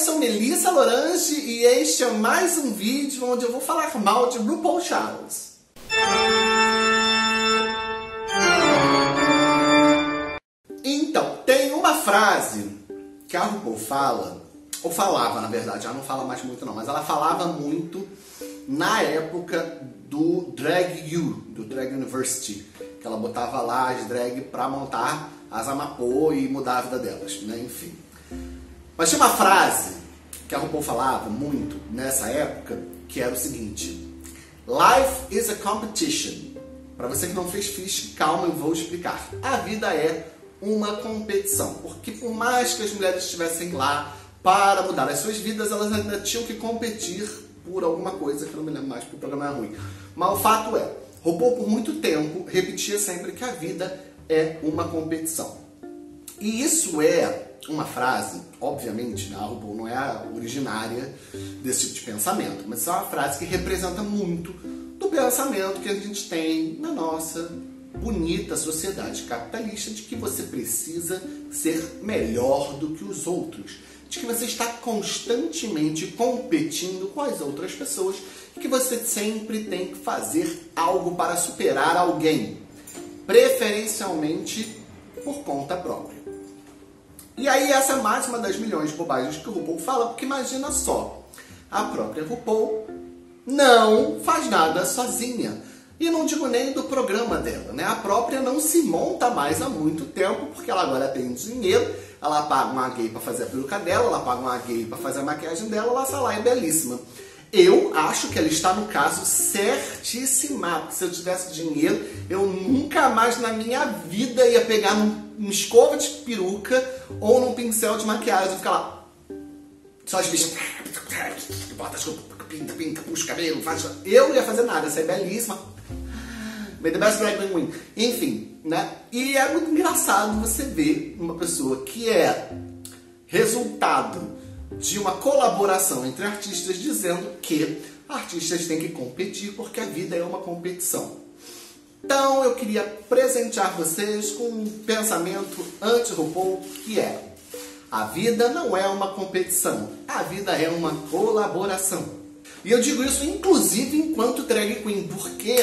sou Melissa Lorange e este é mais um vídeo onde eu vou falar mal de RuPaul Charles. Então, tem uma frase que a RuPaul fala, ou falava na verdade, ela não fala mais muito não, mas ela falava muito na época do Drag U, do Drag University, que ela botava lá as drag pra montar as amapô e mudar a vida delas, né? Enfim. Mas tinha uma frase que a RuPaul falava muito nessa época, que era o seguinte: Life is a competition. Para você que não fez ficha, calma, eu vou explicar. A vida é uma competição, porque por mais que as mulheres estivessem lá para mudar as suas vidas, elas ainda tinham que competir por alguma coisa que eu não me lembro mais, porque o programa é ruim. Mas o fato é, RuPaul por muito tempo repetia sempre que a vida é uma competição. E isso é uma frase, obviamente, né, a não é a originária desse tipo de pensamento, mas é uma frase que representa muito do pensamento que a gente tem na nossa bonita sociedade capitalista de que você precisa ser melhor do que os outros, de que você está constantemente competindo com as outras pessoas e que você sempre tem que fazer algo para superar alguém, preferencialmente por conta própria. E aí essa é mais uma das milhões de bobagens que o RuPaul fala, porque imagina só, a própria RuPaul não faz nada sozinha. E não digo nem do programa dela, né? A própria não se monta mais há muito tempo, porque ela agora tem dinheiro, ela paga uma gay para fazer a peruca dela, ela paga uma gay para fazer a maquiagem dela, ela sai lá é belíssima. Eu acho que ela está no caso certíssima, porque se eu tivesse dinheiro, eu nunca mais na minha vida ia pegar num uma escova de peruca ou num pincel de maquiagem. Fica lá. Só as bichas. Bota as pinta, pinta, puxa o cabelo, faz. Eu não ia fazer nada, essa é belíssima. May the best drag queen win. Enfim, né? E é muito engraçado você ver uma pessoa que é resultado de uma colaboração entre artistas dizendo que artistas têm que competir porque a vida é uma competição. Então eu queria presentear vocês com um pensamento anti-RuPaul que é a vida não é uma competição, a vida é uma colaboração. E eu digo isso inclusive enquanto drag queen, porque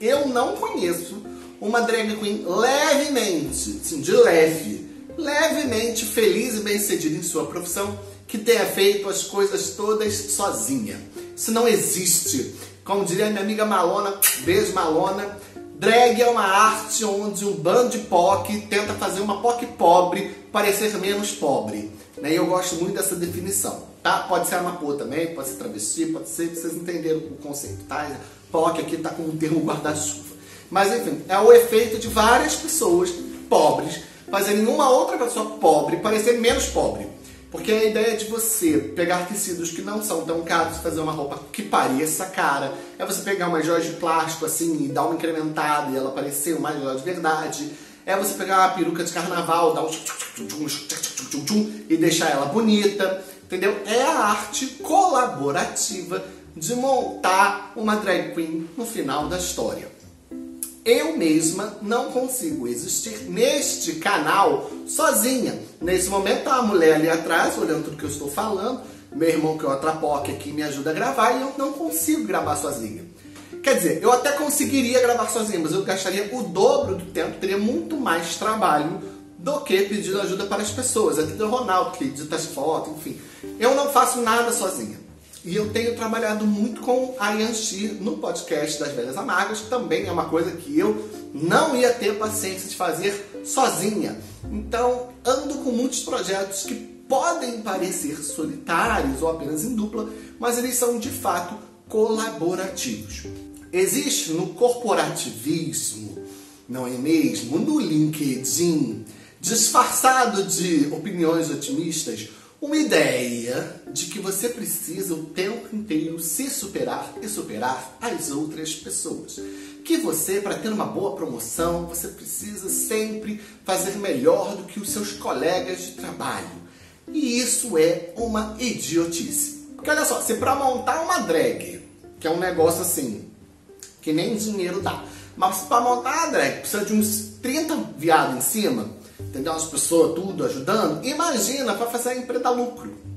eu não conheço uma drag queen levemente, assim, de leve, levemente feliz e bem-sucedida em sua profissão, que tenha feito as coisas todas sozinha. Isso não existe. Como diria minha amiga Malona, beijo Malona, Drag é uma arte onde um bando de POC tenta fazer uma POC pobre parecer menos pobre. Né? E eu gosto muito dessa definição. Tá? Pode ser amapô também, pode ser travesti, pode ser, vocês entenderam o conceito. Tá? POC aqui está com um termo guarda-chuva. Mas enfim, é o efeito de várias pessoas pobres fazerem uma outra pessoa pobre parecer menos pobre. Porque a ideia de você pegar tecidos que não são tão caros e fazer uma roupa que pareça cara, é você pegar uma joia de plástico assim e dar uma incrementada e ela parecer uma joia de verdade. É você pegar uma peruca de carnaval, dar um e deixar ela bonita, entendeu? É a arte colaborativa de montar uma drag queen no final da história eu mesma não consigo existir neste canal sozinha. Nesse momento tá a mulher ali atrás, olhando tudo que eu estou falando, meu irmão que é outra POC aqui me ajuda a gravar e eu não consigo gravar sozinha. Quer dizer, eu até conseguiria gravar sozinha, mas eu gastaria o dobro do tempo, teria muito mais trabalho do que pedindo ajuda para as pessoas. Aqui do Ronaldo, que edita as fotos, enfim. Eu não faço nada sozinha. E eu tenho trabalhado muito com a Yanxi no podcast das Velhas Amargas, que também é uma coisa que eu não ia ter paciência de fazer sozinha. Então, ando com muitos projetos que podem parecer solitários ou apenas em dupla, mas eles são de fato colaborativos. Existe no corporativismo, não é mesmo? No LinkedIn, disfarçado de opiniões otimistas, uma ideia de que você precisa o tempo inteiro se superar e superar as outras pessoas. Que você, para ter uma boa promoção, você precisa sempre fazer melhor do que os seus colegas de trabalho. E isso é uma idiotice. Porque olha só, se para montar uma drag, que é um negócio assim, que nem dinheiro dá, mas para montar uma drag precisa de uns 30 viados em cima, entendeu? As pessoas tudo ajudando. Imagina para fazer a empresa lucro.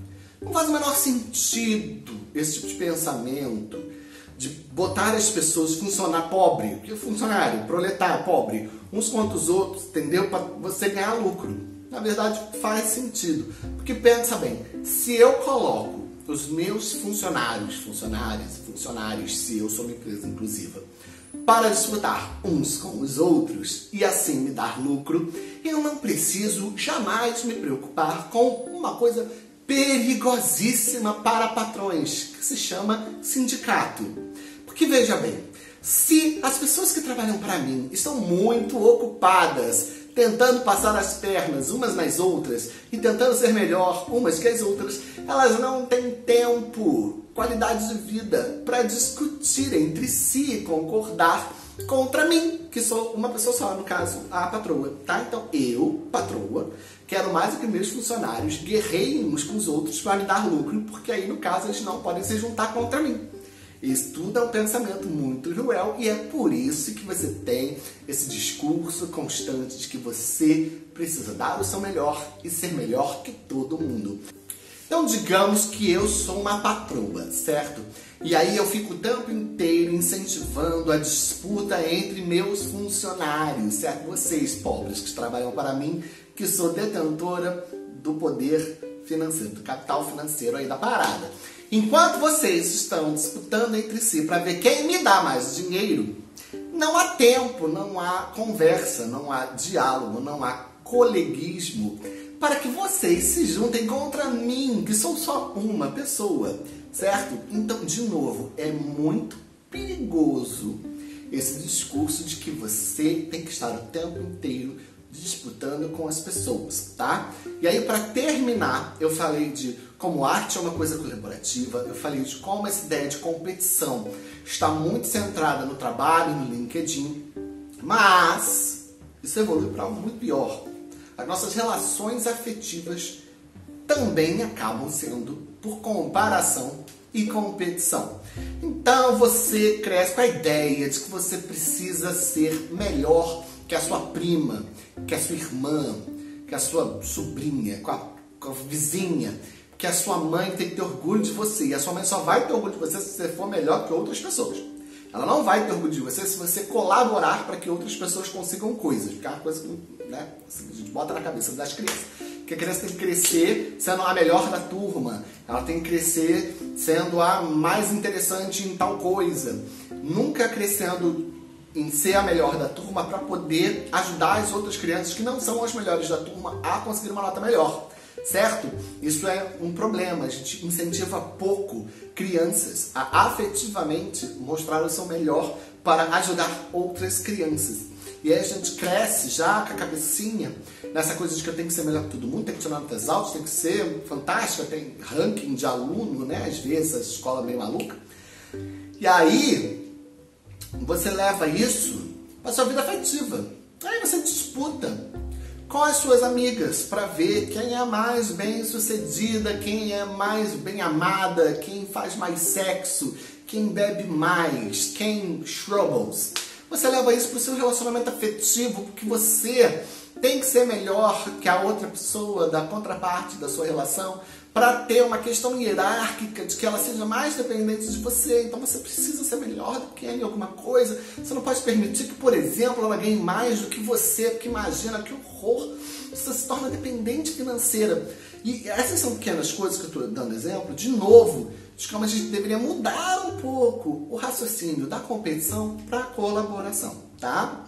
Não faz o menor sentido esse tipo de pensamento de botar as pessoas funcionar pobre, funcionário, proletário, pobre, uns contra os outros, entendeu? Para você ganhar lucro. Na verdade, faz sentido. Porque pensa bem, se eu coloco os meus funcionários, funcionárias, funcionários, se eu sou uma empresa inclusiva, para disputar uns com os outros e assim me dar lucro, eu não preciso jamais me preocupar com uma coisa perigosíssima para patrões, que se chama sindicato. Porque veja bem, se as pessoas que trabalham para mim estão muito ocupadas tentando passar as pernas umas nas outras e tentando ser melhor umas que as outras, elas não têm tempo, qualidade de vida para discutir entre si e concordar contra mim, que sou uma pessoa só, no caso, a patroa, tá? Então, eu, patroa, quero mais do que meus funcionários guerreiem uns com os outros para me dar lucro, porque aí, no caso, eles não podem se juntar contra mim. Isso tudo é um pensamento muito cruel e é por isso que você tem esse discurso constante de que você precisa dar o seu melhor e ser melhor que todo mundo. Então, digamos que eu sou uma patroa, certo? E aí eu fico o tempo inteiro incentivando a disputa entre meus funcionários, certo? Vocês, pobres, que trabalham para mim, que sou detentora do poder financeiro, do capital financeiro aí da parada. Enquanto vocês estão disputando entre si para ver quem me dá mais dinheiro, não há tempo, não há conversa, não há diálogo, não há coleguismo para que vocês se juntem contra mim, que sou só uma pessoa, certo? Então, de novo, é muito perigoso esse discurso de que você tem que estar o tempo inteiro disputando com as pessoas, tá? E aí, para terminar, eu falei de como arte é uma coisa colaborativa, eu falei de como essa ideia de competição está muito centrada no trabalho, no LinkedIn, mas isso evolui para algo muito pior as nossas relações afetivas também acabam sendo por comparação e competição. Então você cresce com a ideia de que você precisa ser melhor que a sua prima, que a sua irmã, que a sua sobrinha, com a, com a vizinha, que a sua mãe tem que ter orgulho de você. E a sua mãe só vai ter orgulho de você se você for melhor que outras pessoas. Ela não vai ter orgulho de você se você colaborar para que outras pessoas consigam coisas. Porque é uma coisa que né, a gente bota na cabeça das crianças. Que a criança tem que crescer sendo a melhor da turma. Ela tem que crescer sendo a mais interessante em tal coisa. Nunca crescendo em ser a melhor da turma para poder ajudar as outras crianças que não são as melhores da turma a conseguir uma nota melhor certo? Isso é um problema. A gente incentiva pouco crianças a afetivamente mostrar o seu melhor para ajudar outras crianças. E aí a gente cresce já com a cabecinha nessa coisa de que eu tenho que ser melhor que todo mundo, tem que tirar notas altas, tem que ser fantástica, tem ranking de aluno, né? Às vezes a escola é meio maluca. E aí você leva isso para sua vida afetiva. Aí você disputa com as suas amigas para ver quem é mais bem sucedida, quem é mais bem amada, quem faz mais sexo, quem bebe mais, quem troubles. Você leva isso para o seu relacionamento afetivo, porque você tem que ser melhor que a outra pessoa, da contraparte da sua relação, para ter uma questão hierárquica de que ela seja mais dependente de você. Então você precisa ser melhor do que ela em alguma coisa. Você não pode permitir que, por exemplo, ela ganhe mais do que você, porque imagina que horror. Você se torna dependente financeira. E essas são pequenas coisas que eu estou dando exemplo, de novo, de como a gente deveria mudar um pouco o raciocínio da competição para colaboração, tá?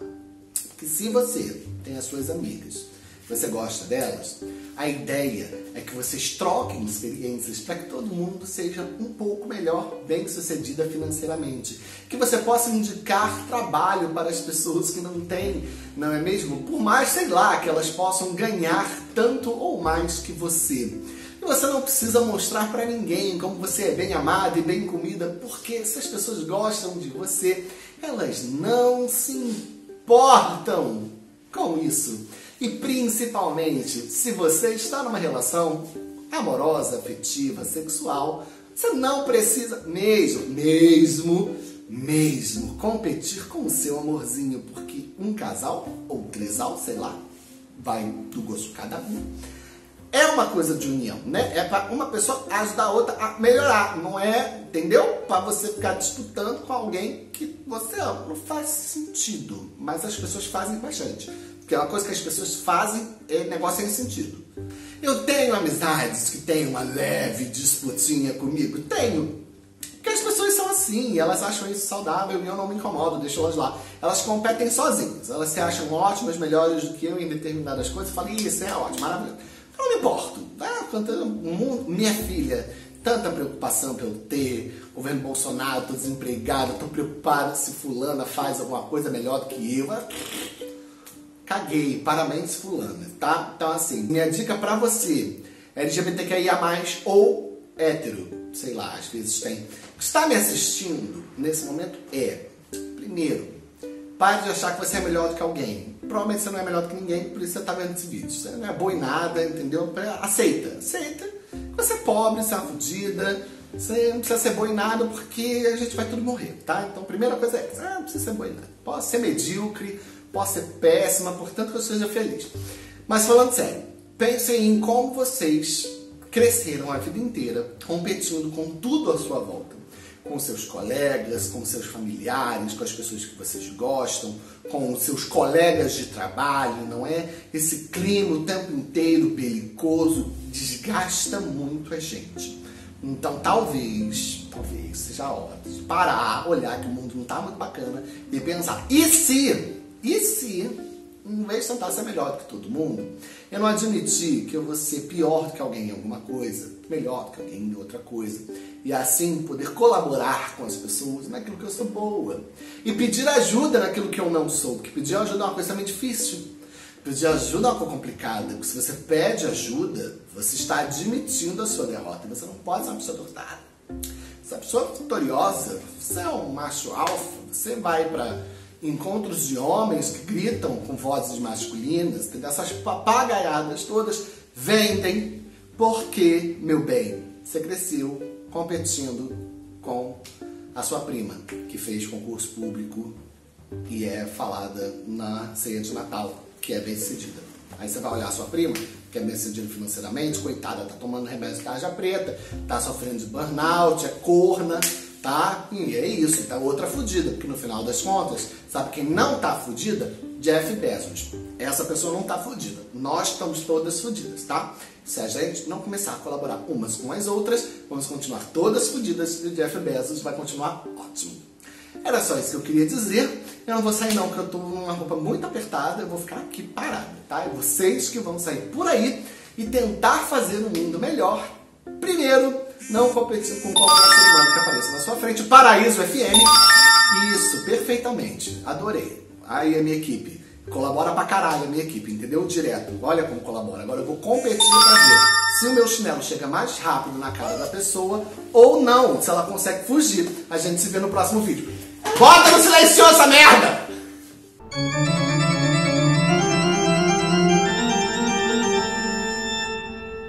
Que se você tem as suas amigas você gosta delas? A ideia é que vocês troquem experiências para que todo mundo seja um pouco melhor, bem sucedida financeiramente. Que você possa indicar trabalho para as pessoas que não têm, não é mesmo? Por mais, sei lá, que elas possam ganhar tanto ou mais que você. E você não precisa mostrar para ninguém como você é bem amada e bem comida, porque se as pessoas gostam de você, elas não se importam com isso. E principalmente, se você está numa relação amorosa, afetiva, sexual, você não precisa mesmo, mesmo, mesmo competir com o seu amorzinho, porque um casal ou trisal, sei lá, vai do gosto de cada um, é uma coisa de união, né? É para uma pessoa ajudar a outra a melhorar, não é, entendeu? Para você ficar disputando com alguém que você ama. Não faz sentido, mas as pessoas fazem bastante. Porque é uma coisa que as pessoas fazem é negócio sem sentido. Eu tenho amizades que têm uma leve disputinha comigo? Tenho. Porque as pessoas são assim, elas acham isso saudável e eu não me incomodo, deixo elas lá. Elas competem sozinhas, elas se acham ótimas, melhores do que eu em determinadas coisas. Eu falo, isso é ótimo, maravilhoso. Eu não me importo. Ah, minha filha, tanta preocupação pelo ter, governo Bolsonaro, tô desempregado, tô preocupado se fulana faz alguma coisa melhor do que eu. Caguei, parabéns fulana, tá? Então assim, minha dica para você, LGBTQIA+, ou hétero, sei lá, às vezes tem, está me assistindo nesse momento é, primeiro, pare de achar que você é melhor do que alguém. Provavelmente você não é melhor do que ninguém, por isso você está vendo esse vídeo. Você não é boa em nada, entendeu? Aceita, aceita. Você é pobre, você é uma fodida, você não precisa ser boa em nada porque a gente vai tudo morrer, tá? Então, primeira coisa é, ah, não precisa ser boa em nada. Pode ser medíocre, pode ser péssima, portanto que eu seja feliz. Mas falando sério, pensem em como vocês cresceram a vida inteira competindo com tudo à sua volta. Com seus colegas, com seus familiares, com as pessoas que vocês gostam, com seus colegas de trabalho, não é? Esse clima o tempo inteiro belicoso desgasta muito a gente. Então talvez, talvez seja a hora de parar, olhar que o mundo não está muito bacana e pensar, e se, e se em vez de tentar ser melhor do que todo mundo, eu não admitir que eu vou ser pior do que alguém em alguma coisa, melhor do que alguém em outra coisa, e assim poder colaborar com as pessoas naquilo que eu sou boa, e pedir ajuda naquilo que eu não sou, porque pedir ajuda é uma coisa também difícil. Pedir ajuda é uma coisa complicada, porque se você pede ajuda, você está admitindo a sua derrota, você não pode ser uma pessoa derrotada. Você é uma pessoa vitoriosa, você é um macho alfa, você vai para encontros de homens que gritam com vozes masculinas, que dessas papagaiadas todas vendem porque, meu bem, você cresceu competindo com a sua prima, que fez concurso público e é falada na ceia de Natal, que é bem sucedida. Aí você vai olhar a sua prima, que é bem sucedida financeiramente, coitada, tá tomando remédio de tarja preta, tá sofrendo de burnout, é corna, tá? E é isso, tá outra fudida, porque no final das contas, sabe quem não tá fudida? Jeff Bezos. Essa pessoa não tá fudida. Nós estamos todas fudidas, tá? Se a gente não começar a colaborar umas com as outras, vamos continuar todas fudidas e o Jeff Bezos vai continuar ótimo. Era só isso que eu queria dizer. Eu não vou sair não, porque eu tô numa roupa muito apertada, eu vou ficar aqui parado, tá? É vocês que vão sair por aí e tentar fazer um mundo melhor. Primeiro, não competir com qualquer ser humano que apareça na sua frente. Paraíso FM. Isso, perfeitamente. Adorei. Aí a minha equipe. Colabora pra caralho a minha equipe, entendeu? Direto. Olha como colabora. Agora eu vou competir pra ver se o meu chinelo chega mais rápido na cara da pessoa ou não. Se ela consegue fugir. A gente se vê no próximo vídeo. Bota no silencioso essa merda!